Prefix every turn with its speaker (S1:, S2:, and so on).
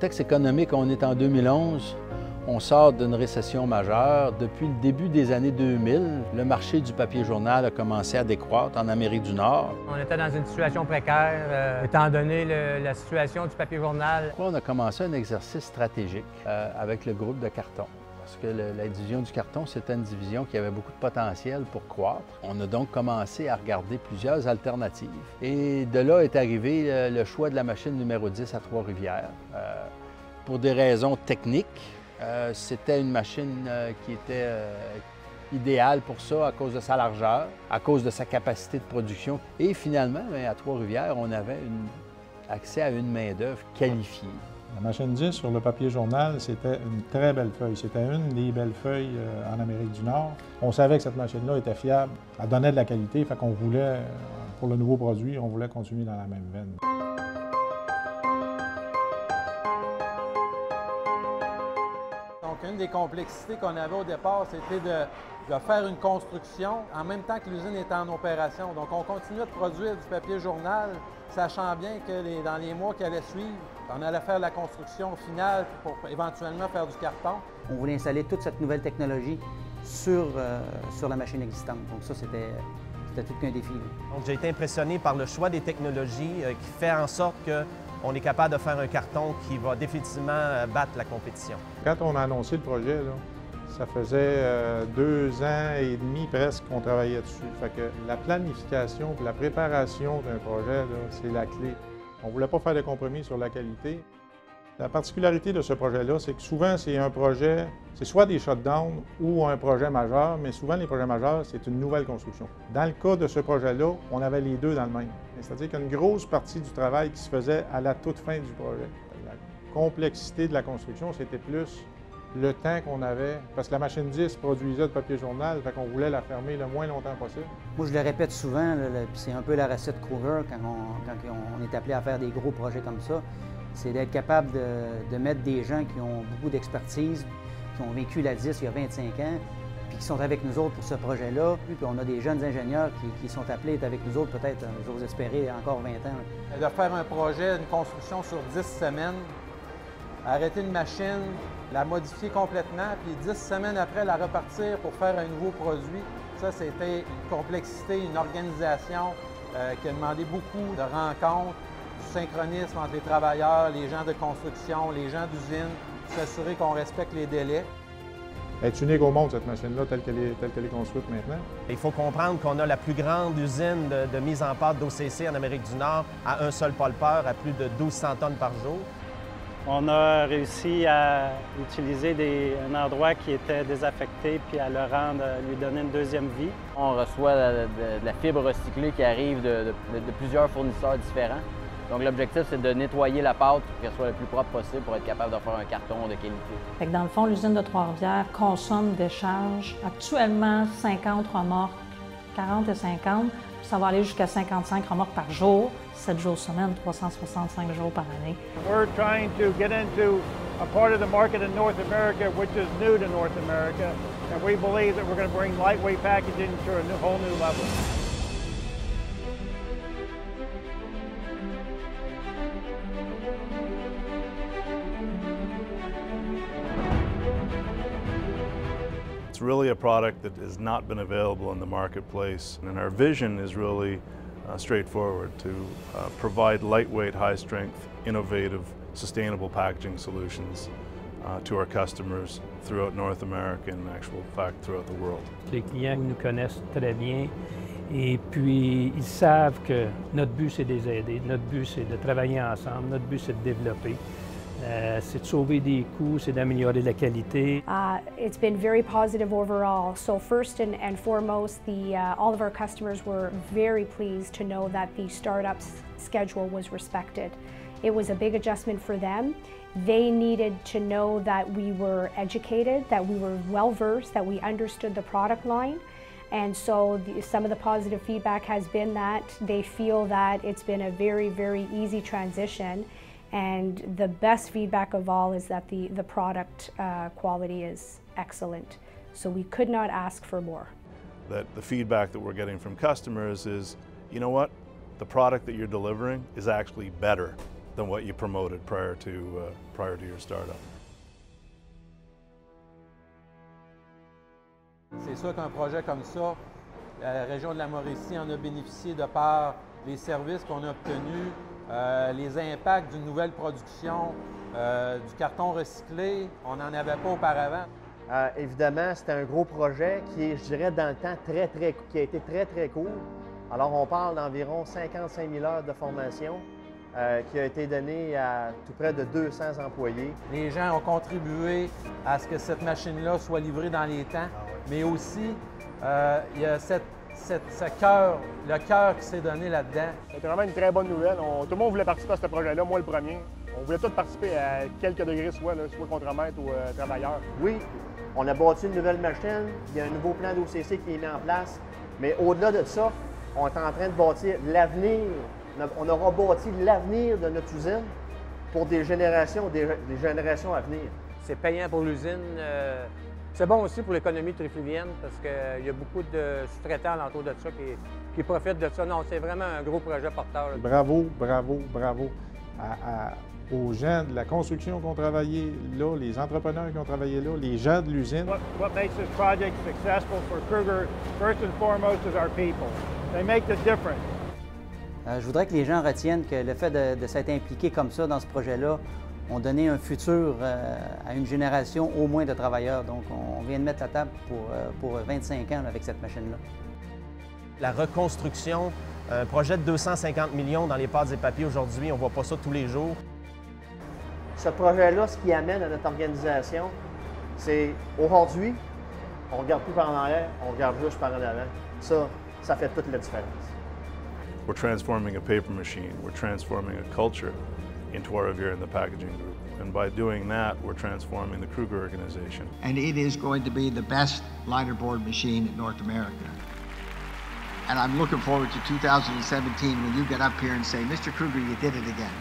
S1: contexte économique, on est en 2011. On sort d'une récession majeure. Depuis le début des années 2000, le marché du papier journal a commencé à décroître en Amérique du Nord.
S2: On était dans une situation précaire, euh, étant donné la situation du papier journal.
S1: On a commencé un exercice stratégique euh, avec le groupe de carton? Parce que la division du carton, c'était une division qui avait beaucoup de potentiel pour croître. On a donc commencé à regarder plusieurs alternatives. Et de là est arrivé le, le choix de la machine numéro 10 à Trois-Rivières. Euh, pour des raisons techniques, euh, c'était une machine euh, qui était euh, idéale pour ça à cause de sa largeur, à cause de sa capacité de production. Et finalement, ben, à Trois-Rivières, on avait accès à une main-d'œuvre qualifiée.
S3: La machine 10 sur le papier journal, c'était une très belle feuille. C'était une des belles feuilles en Amérique du Nord. On savait que cette machine-là était fiable, elle donnait de la qualité, fait qu'on voulait, pour le nouveau produit, on voulait continuer dans la même veine.
S4: Une des complexités qu'on avait au départ, c'était de, faire une construction en même temps que l'usine était en opération. Donc, on continuait de produire du papier journal, sachant bien que dans les mois qui allaient suivre, on allait faire la construction finale pour éventuellement faire du carton.
S5: On voulait installer toute cette nouvelle technologie sur, euh, sur la machine existante. Donc ça, c'était tout qu'un défi.
S6: Donc j'ai été impressionné par le choix des technologies euh, qui fait en sorte que on est capable de faire un carton qui va définitivement euh, battre la compétition.
S3: Quand on a annoncé le projet, ça faisait euh, deux ans et demi presque qu'on travaillait dessus. Fait que la planification la préparation d'un projet, c'est la clé. On ne voulait pas faire de compromis sur la qualité. La particularité de ce projet-là, c'est que souvent, c'est un projet, c'est soit des shutdowns ou un projet majeur, mais souvent, les projets majeurs, c'est une nouvelle construction. Dans le cas de ce projet-là, on avait les deux dans le même. C'est-à-dire qu'une grosse partie du travail qui se faisait à la toute fin du projet. La complexité de la construction, c'était plus le temps qu'on avait, parce que la machine 10 produisait de papier journal, fait qu'on voulait la fermer le moins longtemps possible.
S5: Moi, je le répète souvent, c'est un peu la recette Kruger quand quand on est appelé à faire des gros projets comme ça c'est d'être capable de, mettre des gens qui ont beaucoup d'expertise, qui ont vécu la 10 il y a 25 ans, puis qui sont avec nous autres pour ce projet-là. Puis on a des jeunes ingénieurs qui, sont appelés être avec nous autres peut-être, euh, j'ose espérer, encore 20 ans.
S4: De faire un projet, une construction sur 10 semaines, arrêter une machine, la modifier complètement, puis 10 semaines après, la repartir pour faire un nouveau produit, ça, c'était une complexité, une organisation euh, qui a demandé beaucoup de rencontres, synchronisme entre les travailleurs, les gens de construction, les gens d'usine, s'assurer qu'on respecte les délais.
S3: Elle est unique au monde, cette machine-là, telle qu'elle est, est, construite maintenant.
S6: Il faut comprendre qu'on a la plus grande usine de, mise en pâte d'OCC en Amérique du Nord à un seul pulpeur, à plus de 1200 tonnes par jour.
S7: On a réussi à utiliser des, un endroit qui était désaffecté puis à le rendre, lui donner une deuxième vie.
S8: On reçoit de, la fibre recyclée qui arrive de plusieurs fournisseurs différents. Donc l'objectif, c'est de nettoyer la pâte pour qu'elle soit le plus propre possible pour être capable de faire un carton de qualité.
S9: dans le fond, l'usine de Trois-Rivières consomme des charges actuellement 50 remorques, 40 et 50. Ça va aller jusqu'à 55 remorques par jour, 7 jours semaine, 365 jours par année.
S10: We're trying to get into a part of the market in North America which is new to North America, and we believe that we're going to bring lightweight packaging to a whole new level.
S11: It's really a product that has not been available in the marketplace. And our vision is really uh, straightforward to uh, provide lightweight, high strength, innovative, sustainable packaging solutions uh, to our customers throughout North America and in actual fact throughout the world.
S12: Les clients nous connaissent très bien et puis ils savent que notre but c'est de les aider, notre but c'est de travailler ensemble, notre but c'est de développer. Uh, c'est de sauver des coûts, c'est d'améliorer la qualité.
S13: Uh, it's been very positive overall. So first and, and foremost, the, uh, all of our customers were very pleased to know that the startup schedule was respected. It was a big adjustment for them. They needed to know that we were educated, that we were well versed, that we understood the product line. And so the, some of the positive feedback has been that they feel that it's been a very, very easy transition and the best feedback of all is that the, the product uh, quality is excellent. So we could not ask for more.
S11: That the feedback that we're getting from customers is, you know what, the product that you're delivering is actually better than what you promoted prior to, uh, prior to your startup.
S4: C'est sûr qu'un projet comme ça, la région de la Mauricie en a bénéficié de par les services qu'on a obtenus, euh, les impacts d'une nouvelle production, euh, du carton recyclé, on n'en avait pas auparavant.
S14: Euh, évidemment, c'était un gros projet qui est, je dirais, dans le temps, très, très, qui a été très, très court. Alors, on parle d'environ 55 000 heures de formation euh, qui a été donnée à tout près de 200 employés.
S4: Les gens ont contribué à ce que cette machine-là soit livrée dans les temps, mais aussi, euh, il y a cette, cette, ce cœur, le cœur qui s'est donné là-dedans.
S15: C'était vraiment une très bonne nouvelle. On- tout le monde voulait participer à ce projet-là, moi le premier. On voulait tous participer à quelques degrés, soit, là, soit contre-maître ou euh, travailleur.
S14: Oui, on a bâti une nouvelle machine, il y a un nouveau plan d'OCC qui est mis en place, mais au-delà de ça, on est en train de bâtir l'avenir. On aura bâti l'avenir de notre usine pour des générations, des, des générations à venir.
S2: C'est payant pour l'usine. euh, c'est bon aussi pour l'économie trifluvienne parce qu'il y a beaucoup de sous-traitants alentour de ça qui, qui profitent de ça. Non, c'est vraiment un gros projet porteur. là.
S3: Bravo, bravo, bravo à- à- aux gens de la construction qui ont travaillé là, les entrepreneurs qui ont travaillé là, les gens de l'usine.
S10: What, what makes this project successful for Kruger, first and foremost, is our people. They make the difference.
S5: Euh, je voudrais que les gens retiennent que le fait de, de s'être impliqué comme ça dans ce projet-là ont donné un futur euh, à une génération au moins de travailleurs. Donc, on vient de mettre la table pour, euh, pour 25 ans là, avec cette machine-là.
S6: La reconstruction, un projet de 250 millions dans les pâtes et papiers aujourd'hui, on ne voit pas ça tous les jours.
S14: Ce projet-là, ce qui amène à notre organisation, c'est aujourd'hui, on ne regarde plus par en arrière, on regarde juste par en avant. Ça, ça fait toute la différence.
S11: We're transforming a paper machine. We're transforming a culture into our Revere in the packaging group. And by doing that, we're transforming the Kruger organization.
S16: and it is going to be the best linerboard machine in North America. And I'm looking forward to 2017 when you get up here and say, Mr. Kruger, you did it again.